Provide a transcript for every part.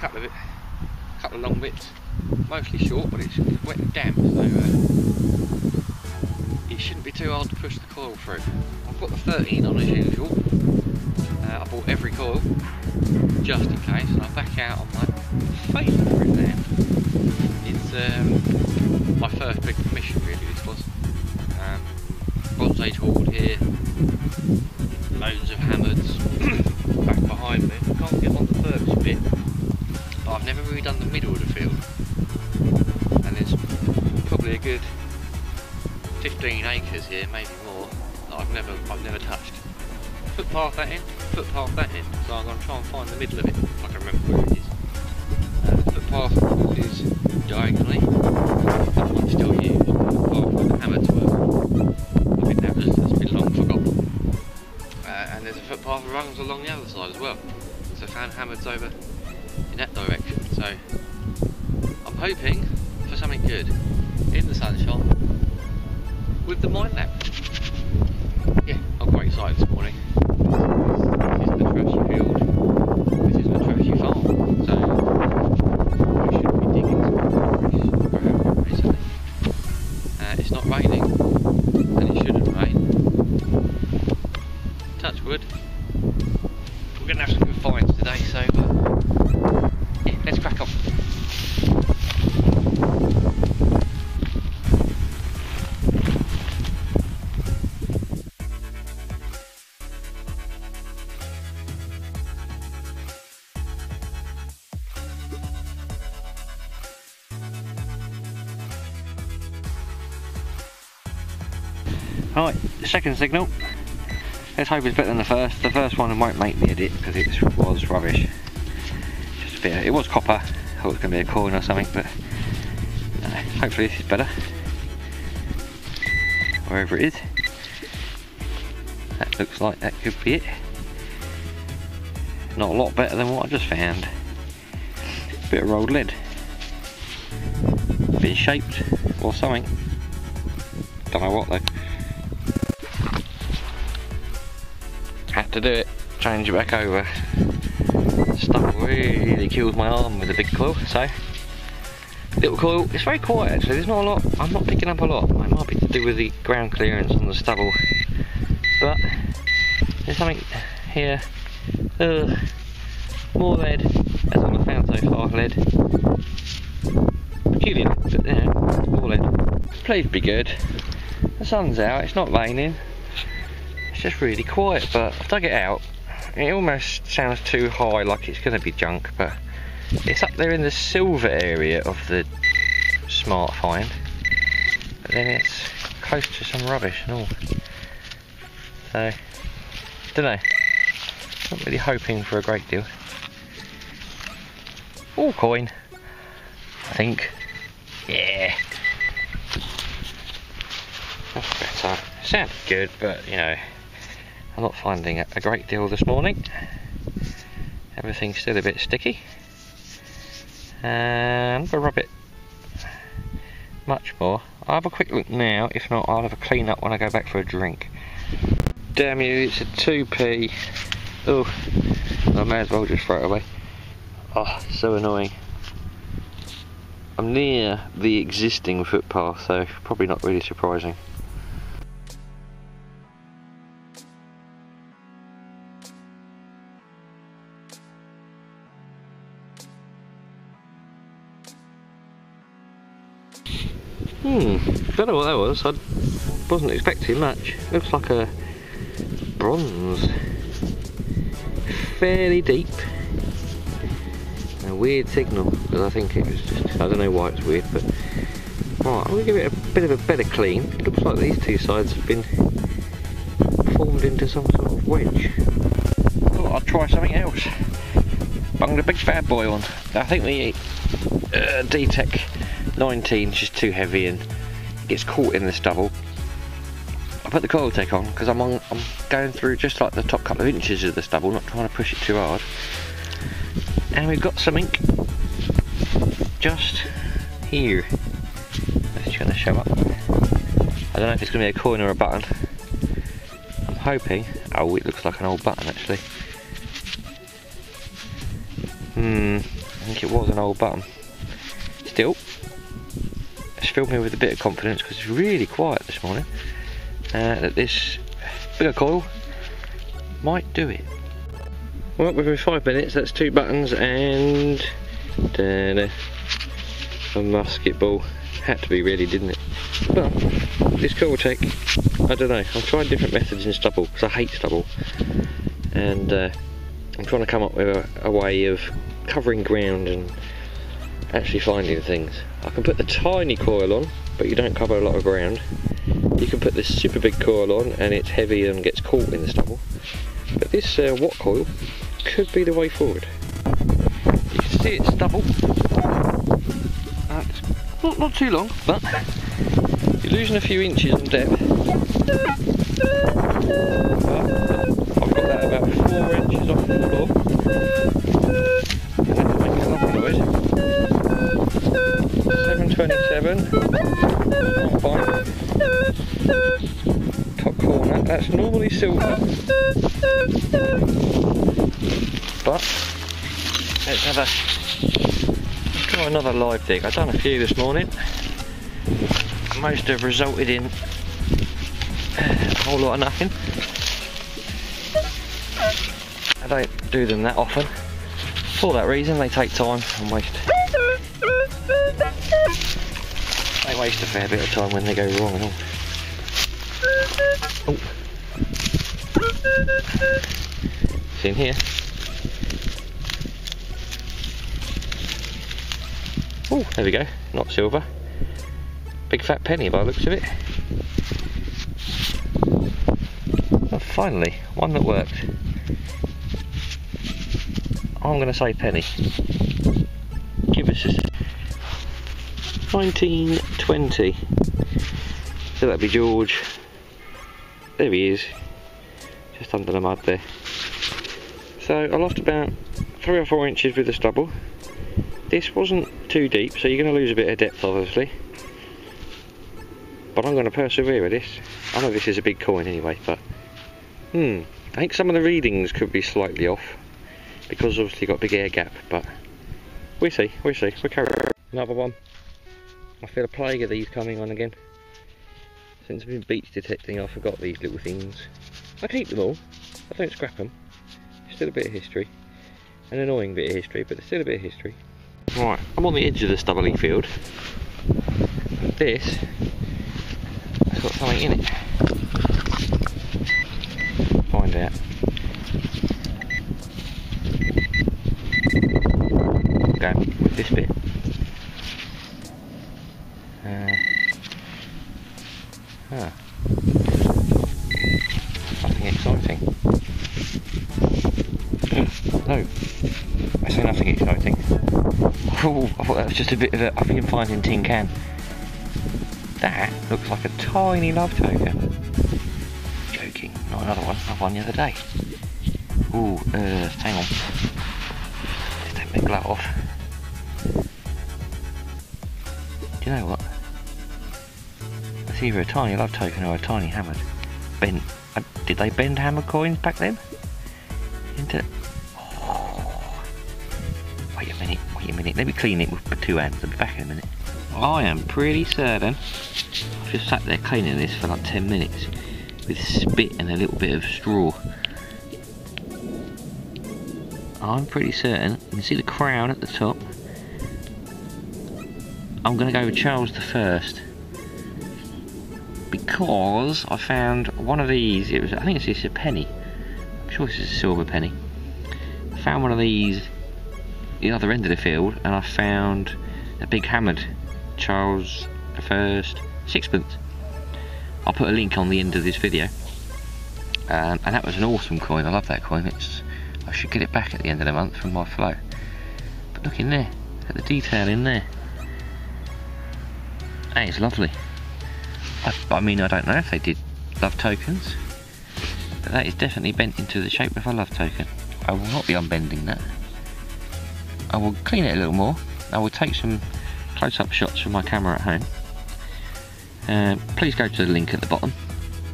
couple of it, a couple of long bits, mostly short, but it's wet and damp, so uh, it shouldn't be too hard to push the coil through. I've got the 13 on as usual. Uh, I bought every coil just in case, and I'm back out on my favourite now. It's um, my first big commission really, this was. Um, Bronze Age Hoard here, loads of hammers back behind me. I can't get on the first bit, but I've never really done the middle of the field. And there's probably a good 15 acres here, maybe more, that I've never, I've never touched. Footpath that in, footpath that in, so I'm going to try and find the middle of it, if I can remember where it is. Uh, the footpath is diagonally, still used, apart from the hammer to work. I think that was, that's been long forgotten. Uh, and there's a footpath that runs along the other side as well. So fan hammards over that direction, so I'm hoping for something good in the sunshine with the Minelab. Yeah, I'm quite excited this morning. This is the trashy field. This is the trashy farm. So we should be digging some ground recently. Uh, it's not raining, and it shouldn't rain. Touch wood. We're to have second signal. Let's hope it's better than the first. The first one won't make the edit because it was rubbish. Just a bit. It was copper. I thought it was going to be a coin or something, but hopefully this is better. Wherever it is. That looks like that could be it. Not a lot better than what I just found. Bit of rolled lead. Been shaped or something. Don't know what though. To do it, change it back over. Stuff really kills my arm with a big coil, so little coil, it's very quiet actually, there's not a lot, I'm not picking up a lot. It might be to do with the ground clearance on the stubble. But there's something here. Ugh. More lead, that's all I found so far, lead. Peculiar, but yeah, more lead. Please be good. The sun's out, it's not raining. It's just really quiet, but I've dug it out. It almost sounds too high, like it's going to be junk, but it's up there in the silver area of the smart find. But then it's close to some rubbish and all. So, don't know. Not really hoping for a great deal. All coin, I think. Yeah. That's better. Sounded good, but you know, I'm not finding a great deal this morning. Everything's still a bit sticky. And I'm going to rub it much more. I'll have a quick look now, if not I'll have a clean up when I go back for a drink. Damn you, it's a 2p. Oh, I may as well just throw it away. Oh, so annoying. I'm near the existing footpath, so probably not really surprising. Don't know what that was. I wasn't expecting much. Looks like a bronze. Fairly deep. A weird signal, because I think it was just, I don't know why it's weird, but right, I'm going to give it a bit of a better clean. It looks like these two sides have been formed into some sort of wedge. Thought I'd try something else. Bunged a big bad boy on. I think the uh, Detech 19 is just too heavy and gets caught in this stubble. I put the Coiltek on because I'm on I'm going through just like the top couple of inches of the stubble, not trying to push it too hard. And we've got something just here. going to show up. I don't know if it's going to be a coin or a button. I'm hoping, oh it looks like an old button actually. Hmm, I think it was an old button. Still, it's filled me with a bit of confidence because it's really quiet this morning. Uh, that this bigger coil might do it. Well, within five minutes, that's two buttons and a musket ball. Had to be really, didn't it? But this Coiltek, I don't know. I've tried different methods in stubble because I hate stubble, and uh, I'm trying to come up with a, a way of covering ground and actually finding things. I can put the tiny coil on, but you don't cover a lot of ground. You can put this super big coil on and it's heavy and gets caught in the stubble. But this uh, WOT coil could be the way forward. You can see it's stubble. That's not, not too long, but you're losing a few inches in depth. I've got that about four inches off the floor. 727. Fine. Top corner. That's normally silver. But let's have a try another live dig. I've done a few this morning. Most have resulted in a whole lot of nothing. I don't do them that often. For that reason, they take time and waste. Waste a fair bit of time when they go wrong and all. Oh. It's in here. Oh, there we go. Not silver. Big fat penny by the looks of it. Oh, finally, one that worked. I'm going to say penny. Give us a 1920. So that'd be George. There he is, just under the mud there. So I lost about three or four inches with the stubble. This wasn't too deep, so you're going to lose a bit of depth obviously. But I'm going to persevere with this. I know this is a big coin anyway, but hmm, I think some of the readings could be slightly off because obviously got big air gap, but we see, we see, we'll carry. Another one. I feel a plague of these coming on again. Since I've been beach detecting, I forgot these little things. I keep them all, I don't scrap them. Still a bit of history. An annoying bit of history, but it's still a bit of history. Right, I'm on the edge of the stubbly field. This has got something in it. Find out. go with this bit. Uh, ah. Nothing exciting. no, I say nothing exciting. Oh, I thought that was just a bit of a up and finding tin can. That looks like a tiny love token. Joking, not another one. I won the other day. Ooh, uh, hang on. Let's take my glove off. Do you know what? Either a tiny love token or a tiny hammered. Bent. Uh, did they bend hammer coins back then? Into. Oh. Wait a minute, wait a minute. Let me clean it with two hands. I'll be back in a minute. I am pretty certain. I've just sat there cleaning this for like 10 minutes with spit and a little bit of straw. I'm pretty certain. You can see the crown at the top. I'm going to go with Charles the First because I found one of these. It was I think it's just a penny. I'm sure this is a silver penny. I found one of these the other end of the field, and I found a big hammered Charles First sixpence. I'll put a link on the end of this video. Um, and that was an awesome coin. I love that coin. It's I should get it back at the end of the month from my FLO. But look in there, at the detail in there. That is lovely. I, mean, I don't know if they did love tokens, but that is definitely bent into the shape of a love token. I will not be unbending that. I will clean it a little more. I will take some close-up shots from my camera at home Um, please go to the link at the bottom.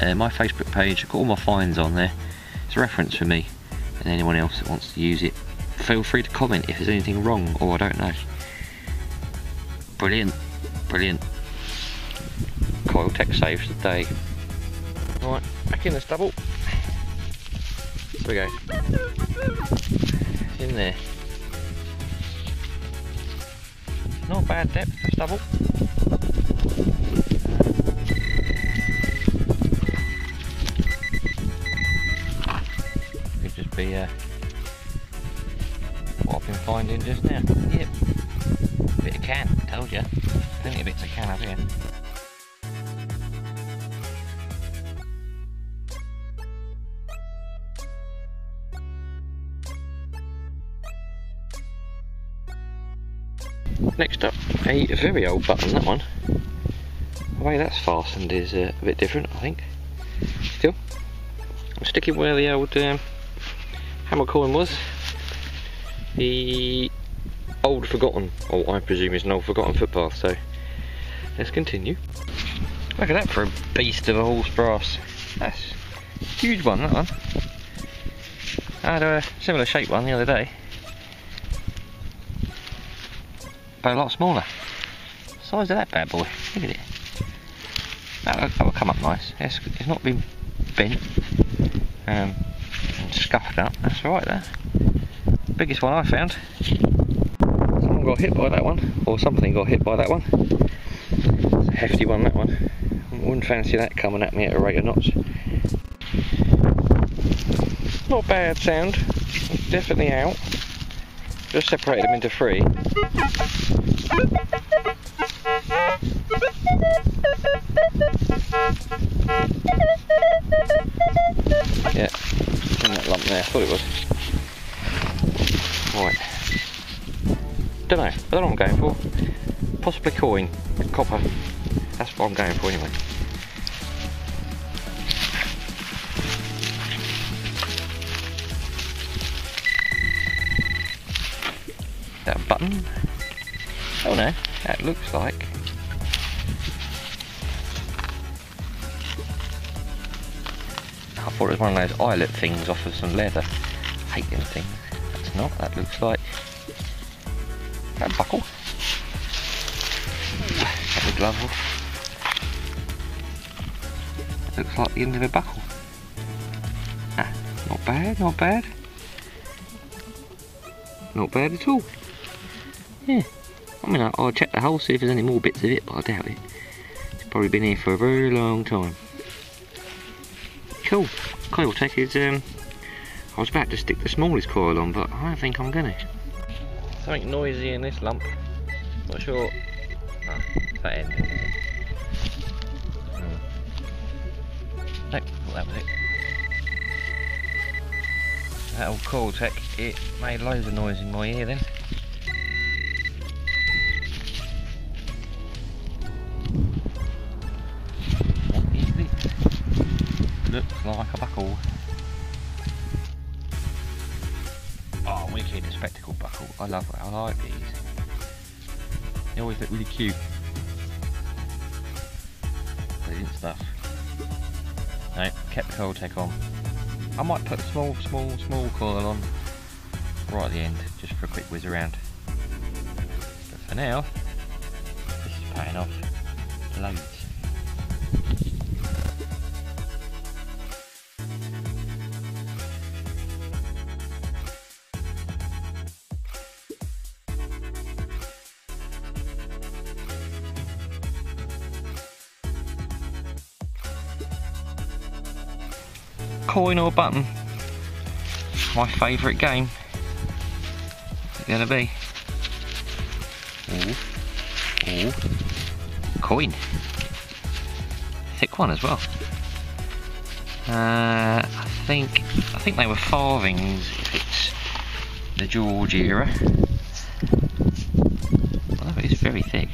Uh, my Facebook page, I've got all my finds on there. It's a reference for me and anyone else that wants to use it. Feel free to comment if there's anything wrong or I don't know. Brilliant, brilliant. Coiltek saves the day. Right, back in the stubble. Here we go. In there. Not bad depth for stubble. Could just be uh, what I've been finding just now. Yep. Bit of can, told you. Plenty of bits of can up here. Next up, a very old button, that one. The way that's fastened is uh, a bit different, I think. Still, I'm sticking where the old um, hammer coin was. The old forgotten, or I presume is an old forgotten footpath, so let's continue. Look at that for a beast of a horse brass. That's a huge one, that one. I had a similar shaped one the other day. A lot smaller. Size of that bad boy, look at it. That, that will come up nice. It's, it's not been bent um, and scuffed up, that's alright there. Biggest one I found. Someone got hit by that one, or something got hit by that one. It's a hefty one that one. Wouldn't fancy that coming at me at a rate of knots. Not bad sound, definitely out. Just separated them into three. Yeah, in that lump there, I thought it was. Right. Don't know, I don't know what I'm going for. Possibly coin, copper. That's what I'm going for anyway. That button. Oh no, that looks like I thought it was one of those eyelet things off of some leather. I hate them things. That's not, that looks like that buckle. Have the glove off. Looks like the end of a buckle. Ah, not bad, not bad. Not bad at all. Yeah. I mean, I'll check the hole, see if there's any more bits of it, but I doubt it. It's probably been here for a very long time. Cool. Coiltek is, um, I was about to stick the smallest coil on, but I don't think I'm gonna. Something noisy in this lump. Not sure. Ah, that end. Nope, that was it. That old Coiltek, it made loads of noise in my ear then. Looks like a buckle. Oh, wicked, a spectacle buckle. I love it, I like these. They always look really cute. Brilliant stuff. No, kept the Coiltek on. I might put a small, small, small coil on right at the end, just for a quick whiz around. But for now, this is paying off loads. Coin or button? My favourite game. What's it gonna be? Ooh. Ooh. Coin. Thick one as well. Uh, I think I think they were farthings if it's the George era. Oh, it's very thick.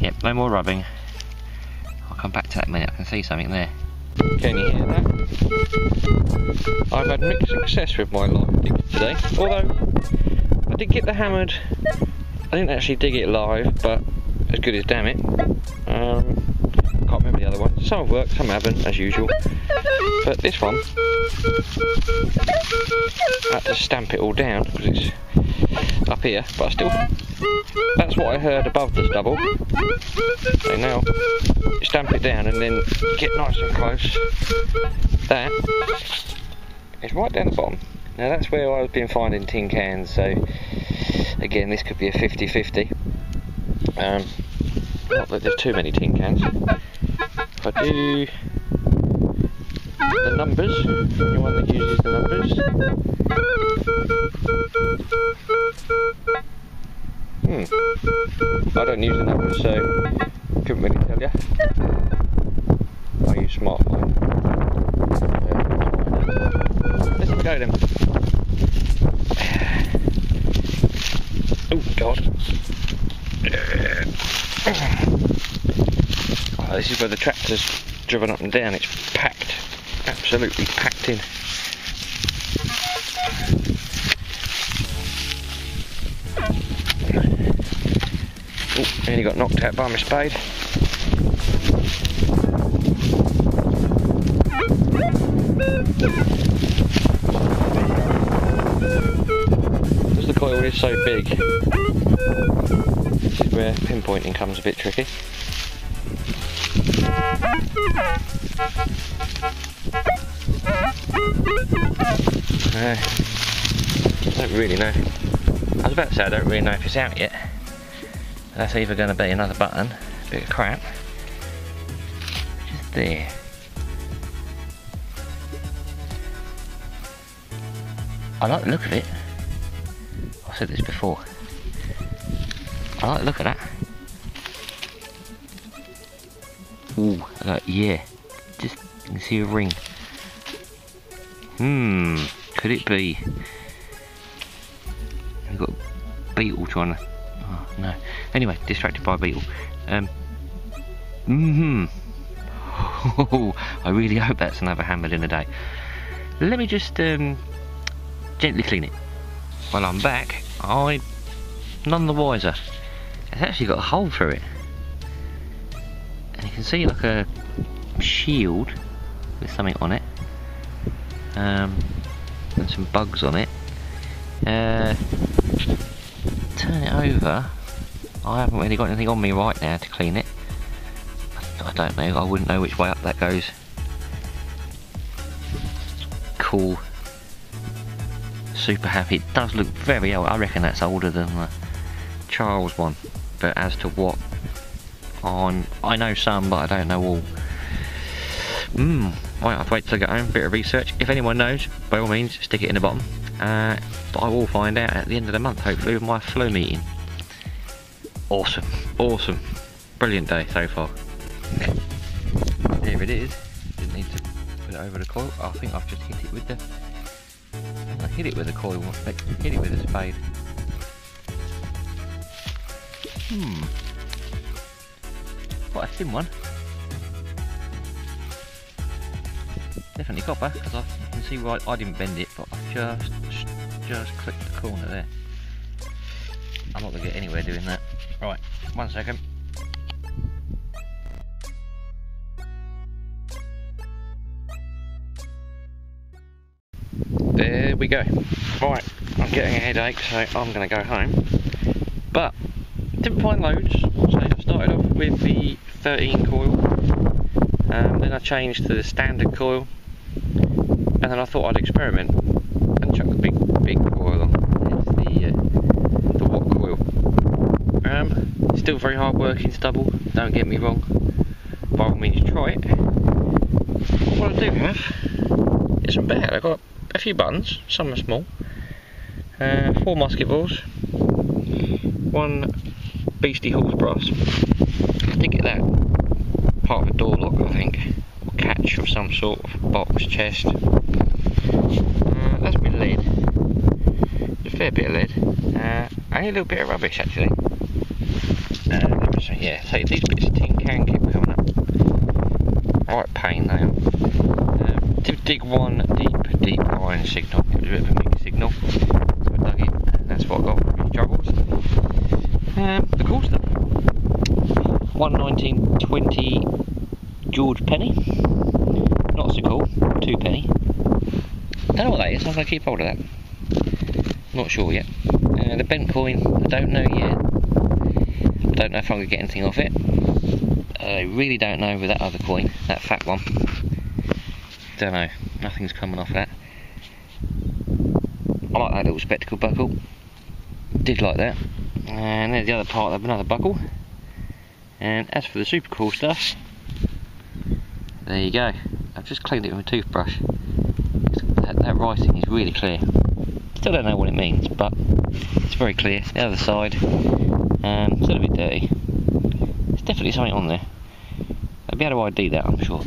Yep, no more rubbing. I'll come back to that in a minute, I can see something there. Can you hear that? I've had mixed success with my live dig today, although I did get the hammered, I didn't actually dig it live, but as good as damn it. Um, can't remember the other one. Some have worked, some haven't, as usual. But this one, I had to stamp it all down because it's up here, but I still, that's what I heard above the stubble. So now, stamp it down and then get nice and close. That is right down the bottom. Now that's where I've been finding tin cans, so again this could be a 50-50. Um, not that there's too many tin cans. If I do the numbers, anyone that uses the numbers. Hmm. I don't use the numbers, so couldn't really tell you. I use smartphone. Have a go then. Oh God. Oh, this is where the tractor's driven up and down. It's packed, absolutely packed in. Oh, nearly got knocked out by my spade. Coil is so big, this is where pinpointing comes a bit tricky. I don't really know. I was about to say I don't really know if it's out yet. That's either going to be another button, a bit of crap. Just there. I like the look of it. Said this before. I like look of that. Ooh, yeah. Just you can see a ring. Hmm, could it be? We've got a beetle trying to. Oh no. Anyway, distracted by a beetle. Um. Hmm. I really hope that's another hammer in a day. Let me just um, gently clean it. While I'm back, I none the wiser. It's actually got a hole through it. And you can see like a shield with something on it. Um, and some bugs on it. Uh, turn it over. I haven't really got anything on me right now to clean it. I don't know, I wouldn't know which way up that goes. Cool. Super happy. It does look very old. I reckon that's older than the Charles one. But as to what on I know some but I don't know all. Hmm, might have to wait till I get home, bit of research. If anyone knows, by all means stick it in the bottom. Uh, but I will find out at the end of the month hopefully with my FLO meeting. Awesome, awesome. Brilliant day so far. There it is. Didn't need to put it over the coil. I think I've just hit it with the I hit it with a coil, hit it with a spade. Hmm. Quite a thin one. Definitely copper, because I can see why I didn't bend it, but I just, just clipped the corner there. I'm not going to get anywhere doing that. Right, one second. We go. Right, I'm getting a headache, so I'm going to go home. But, didn't find loads, so I started off with the 13 coil, um, then I changed to the standard coil, and then I thought I'd experiment and chuck the big big coil on. It's the uh, the WOT coil. Um, still very hard working stubble. Don't get me wrong. By all means, try it. What I do have isn't bad. I got a few buttons. Some are small. Uh, four musket balls. One beastie horse brass. I think it that part of a door lock, I think, or catch of some sort of box chest. Uh, that's of lead. a fair bit of lead. Uh, only a little bit of rubbish actually. Uh, so yeah, so these bits of tin can keep coming up. Right pain they are. Uh, did dig one deep, deep iron signal. It was a bit of a mixed signal. So I dug it, and that's what I got from. Um, the cool stuff one 1920 George Penny. Not so cool, two penny. Don't know what that is, I'm going to keep hold of that. Not sure yet. Uh, the bent coin, I don't know yet. I don't know if I'm going to get anything off it. I really don't know with that other coin, that fat one. Don't know, nothing's coming off that. I like that little spectacle buckle. Did like that. And there's the other part of another buckle. And as for the super cool stuff, there you go. I've just cleaned it with a toothbrush. That, that writing is really clear. Still don't know what it means, but it's very clear. The other side, um, still a bit dirty. There's definitely something on there. I'll be able to ID that, I'm sure.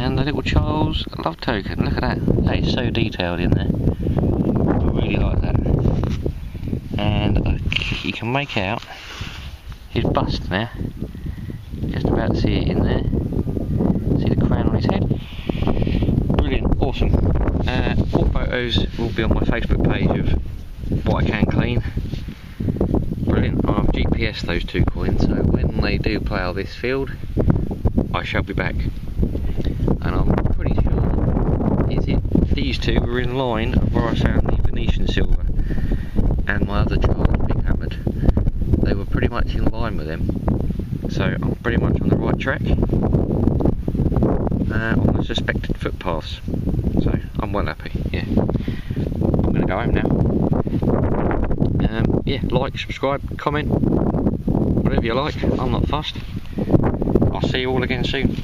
And the little Charles love token. Look at that. That is so detailed in there. I really like that. And you can make out his bust there. Just about to see it in there. See the crown on his head. Brilliant, awesome. Uh, all photos will be on my Facebook page of what I can clean. Brilliant. I've GPS those two coins, so when they do plough this field, I shall be back. And I'm pretty sure is it these two were in line where I found the Venetian silver and my other child, Hammered. They were pretty much in line with them. So I'm pretty much on the right track. Uh, on the suspected footpaths. So I'm well happy, yeah. I'm gonna go home now. Um, yeah, like, subscribe, comment, whatever you like. I'm not fussed. I'll see you all again soon.